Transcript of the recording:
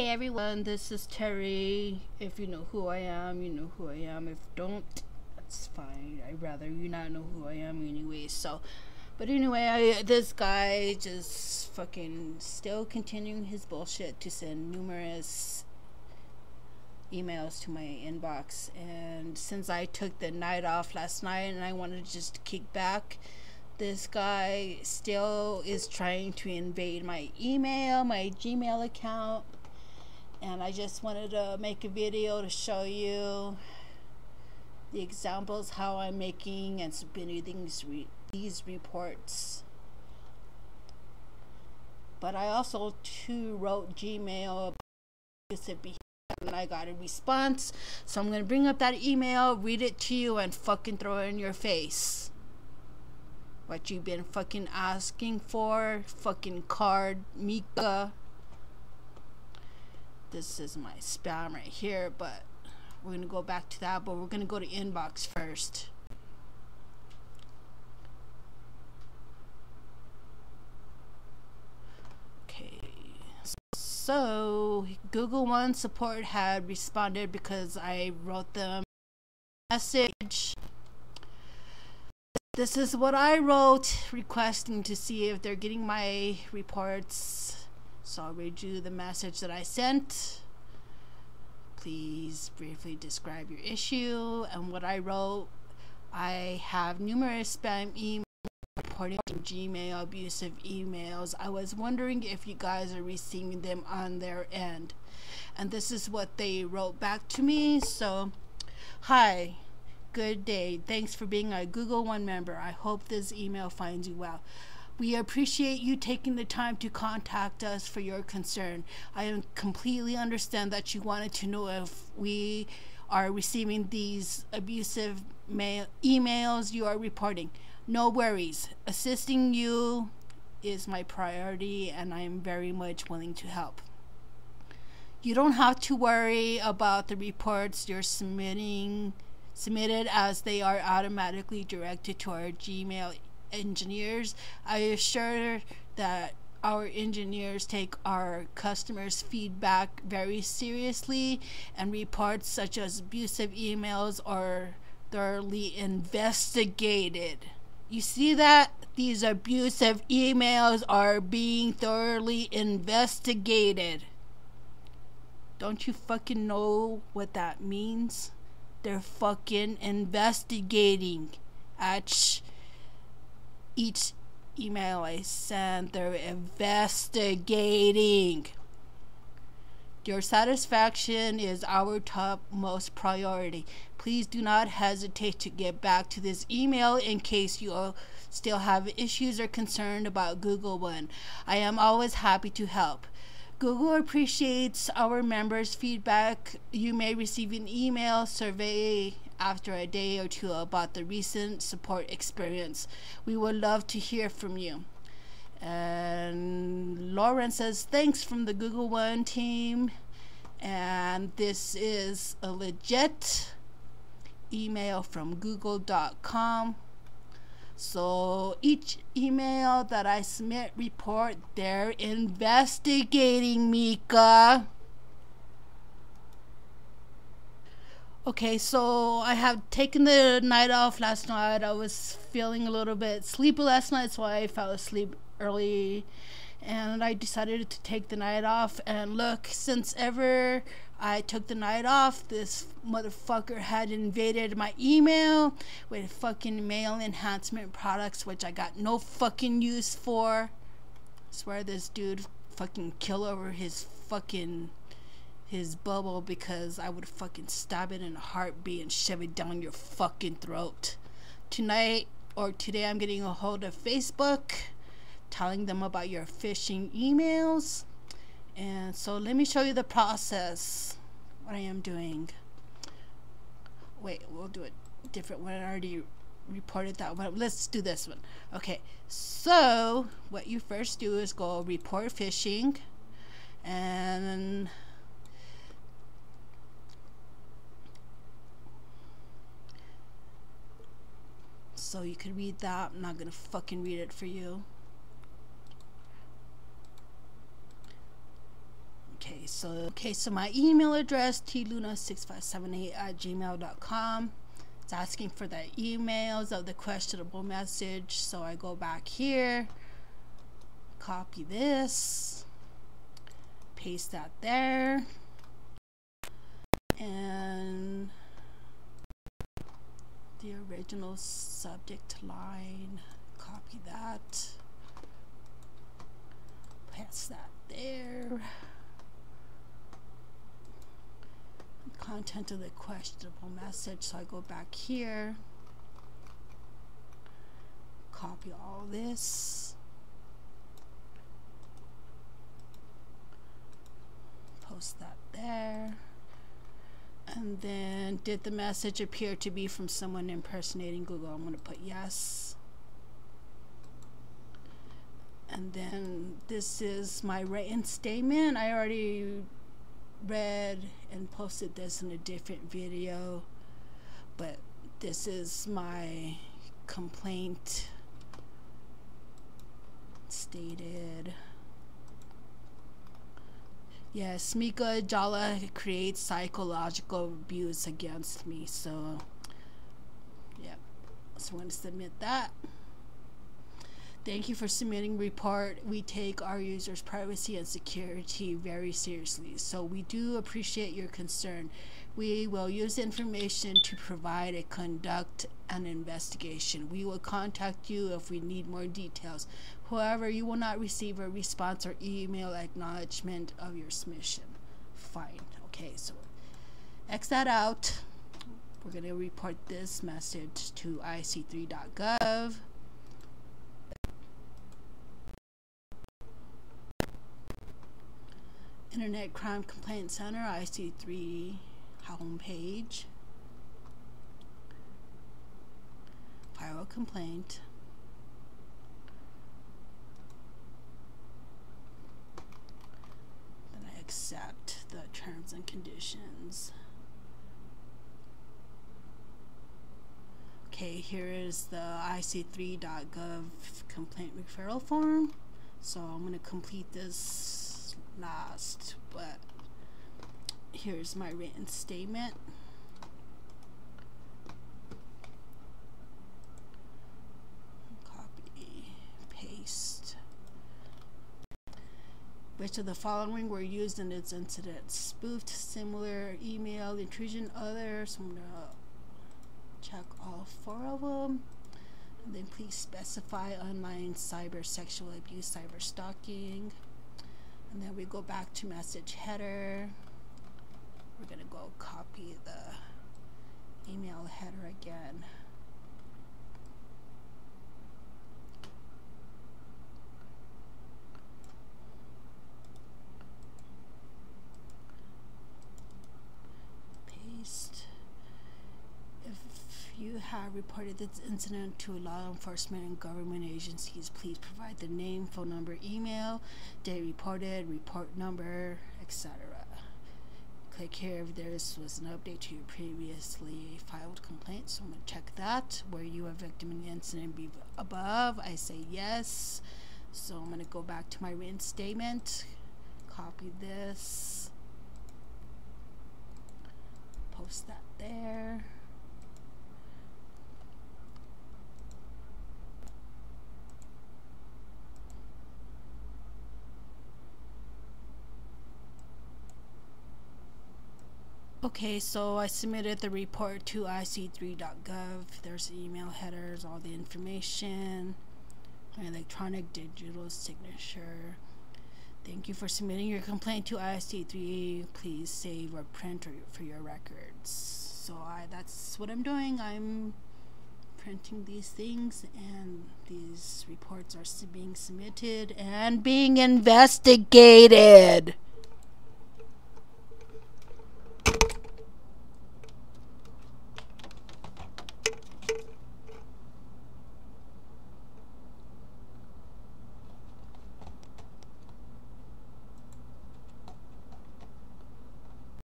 Hey everyone, this is Terry. If you know who I am, you know who I am. If don't, that's fine. I'd rather you not know who I am anyway. So, but anyway, I, this guy just fucking still continuing his bullshit to send numerous emails to my inbox. And since I took the night off last night and I wanted to just kick back, this guy still is trying to invade my email, my Gmail account. And I just wanted to make a video to show you the examples how I'm making and submitting these, re these reports. But I also too wrote Gmail and I got a response. So I'm gonna bring up that email, read it to you, and fucking throw it in your face. What you've been fucking asking for, fucking card, Mika. This is my spam right here, but we're gonna go back to that, but we're gonna go to inbox first. Okay, so Google One support had responded because I wrote them message. This is what I wrote requesting to see if they're getting my reports. So I'll read you the message that I sent. Please briefly describe your issue and what I wrote. I have numerous spam emails reporting Gmail abusive emails. I was wondering if you guys are receiving them on their end. And this is what they wrote back to me. So, hi, good day. Thanks for being a Google One member. I hope this email finds you well. We appreciate you taking the time to contact us for your concern. I completely understand that you wanted to know if we are receiving these abusive mail emails you are reporting. No worries. Assisting you is my priority and I am very much willing to help. You don't have to worry about the reports you're submitting submitted as they are automatically directed to our Gmail engineers. I assure that our engineers take our customers' feedback very seriously, and reports such as abusive emails are thoroughly investigated. You see that? These abusive emails are being thoroughly investigated. Don't you fucking know what that means? They're fucking investigating at each email I send, they're investigating. Your satisfaction is our top most priority. Please do not hesitate to get back to this email in case you still have issues or concerned about Google One. I am always happy to help. Google appreciates our members' feedback. You may receive an email survey after a day or two about the recent support experience. We would love to hear from you. And Lauren says, thanks from the Google One team. And this is a legit email from google.com. So each email that I submit report, they're investigating Mika. Okay, so I have taken the night off last night. I was feeling a little bit sleepy last night, so I fell asleep early. And I decided to take the night off. And look, since ever I took the night off, this motherfucker had invaded my email with fucking male enhancement products, which I got no fucking use for. I swear this dude fucking kill over his fucking his bubble because I would fucking stab it in a heartbeat and shove it down your fucking throat. Tonight or today, I'm getting a hold of Facebook, telling them about your phishing emails. And so let me show you the process, what I am doing. Wait, we'll do it different one. I already reported that one. Let's do this one. Okay, so what you first do is go report phishing and so you can read that. I'm not gonna fucking read it for you. Okay, so okay, so my email address tluna6578 at gmail.com. It's asking for the emails of the questionable message. So I go back here, copy this, paste that there, and the original subject line, copy that, paste that there. content of the questionable message. So I go back here, copy all this, post that. And then, did the message appear to be from someone impersonating Google? I'm going to put yes. And then, this is my written statement. I already read and posted this in a different video, but this is my complaint stated. Yes, Mika Jala creates psychological abuse against me, so yeah. So I'm going to submit that. Thank you for submitting report. We take our users' privacy and security very seriously, so we do appreciate your concern. We will use information to provide a conduct an investigation. We will contact you if we need more details. However, you will not receive a response or email acknowledgement of your submission. Fine. Okay, so X that out. We're going to report this message to ic3.gov. Internet Crime Complaint Center, IC3 homepage. File a complaint. Then I accept the terms and conditions. Okay, here is the ic3.gov complaint referral form. So I'm going to complete this last, but here's my written statement. Copy, paste. Which of the following were used in this incident? Spoofed, similar, email, intrusion, others. I'm to check all four of them. And then please specify online cyber sexual abuse, cyber stalking and then we go back to message header we're gonna go copy the email header again Paste. If you have reported this incident to law enforcement and government agencies, please provide the name, phone number, email, date reported, report number, etc. Click here if there was an update to your previously filed complaint. So I'm going to check that. Were you a victim in the incident above? I say yes. So I'm going to go back to my written statement, copy this, post that there. Okay, so I submitted the report to ic3.gov. There's email headers, all the information, electronic digital signature. Thank you for submitting your complaint to IC3. Please save or print or for your records. So I that's what I'm doing. I'm printing these things and these reports are being submitted and being investigated.